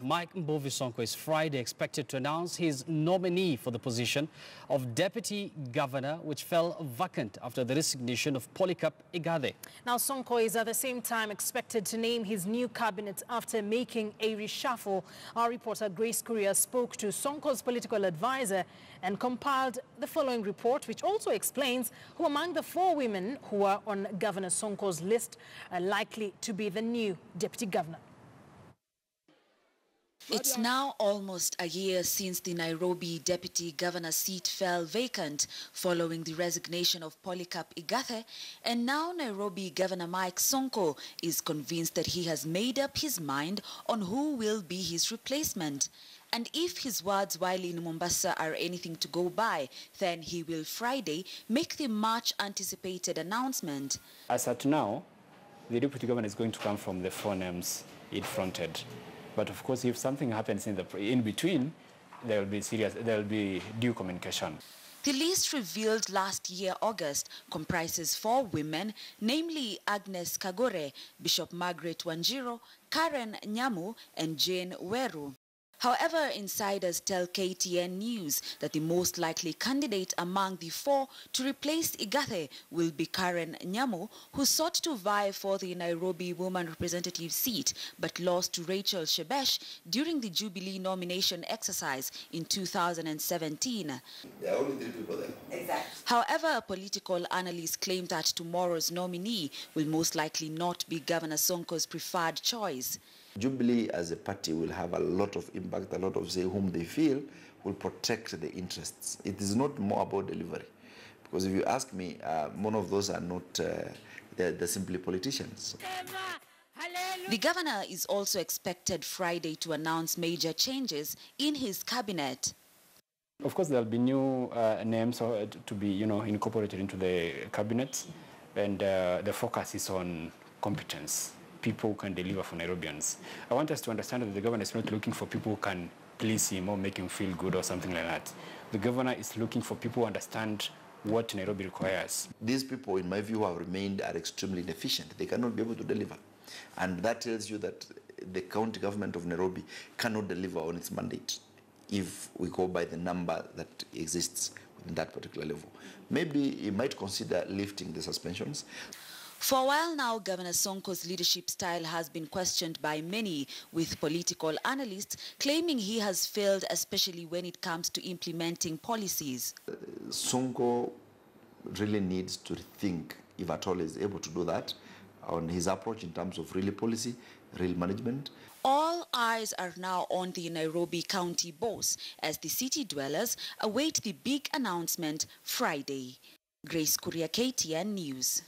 Mike Mbuvi Sonko is Friday expected to announce his nominee for the position of Deputy Governor, which fell vacant after the resignation of Polycarp Igathe. Now, Sonko is at the same time expected to name his new cabinet after making a reshuffle. Our reporter Grace Kuria spoke to Sonko's political advisor and compiled the following report, which also explains who among the four women who are on Governor Sonko's list are likely to be the new deputy governor. It's now almost a year since the Nairobi deputy governor seat fell vacant following the resignation of Polycarp Igathe, and now Nairobi Governor Mike Sonko is convinced that he has made up his mind on who will be his replacement. And if his words while in Mombasa are anything to go by, then he will Friday make the much anticipated announcement. As at now, the deputy governor is going to come from the four names it fronted. But of course, if something happens in, the, in between, there will be serious, there will be due communication. The list revealed last year August comprises four women, namely Agnes Kagure, Bishop Margaret Wanjiru, Karen Nyamu, and Jane Weru. However, insiders tell KTN News that the most likely candidate among the four to replace Igathe will be Karen Nyamu, who sought to vie for the Nairobi woman representative seat but lost to Rachel Shebesh during the Jubilee nomination exercise in 2017. There are only three people there. Exactly. However, a political analyst claim that tomorrow's nominee will most likely not be Governor Sonko's preferred choice. Jubilee as a party will have a lot of impact, a lot of say whom they feel will protect the interests. It is not more about delivery. Because if you ask me, uh, one of those are not, uh, they're, they're simply politicians. The governor is also expected Friday to announce major changes in his cabinet. Of course, there'll be new uh, names uh, to be, you know, incorporated into the cabinet, and uh, the focus is on competence people who can deliver for Nairobians. I want us to understand that the governor is not looking for people who can please him or make him feel good or something like that. The governor is looking for people who understand what Nairobi requires. These people, in my view, who have remained are extremely inefficient. They cannot be able to deliver. And that tells you that the county government of Nairobi cannot deliver on its mandate if we go by the number that exists in that particular level. Maybe he might consider lifting the suspensions. For a while now, Governor Sonko's leadership style has been questioned by many, with political analysts claiming he has failed, especially when it comes to implementing policies. Sonko really needs to think, if at all is able to do that, on his approach in terms of real policy, real management. All eyes are now on the Nairobi County boss as the city dwellers await the big announcement Friday. Grace Kuria, KTN News.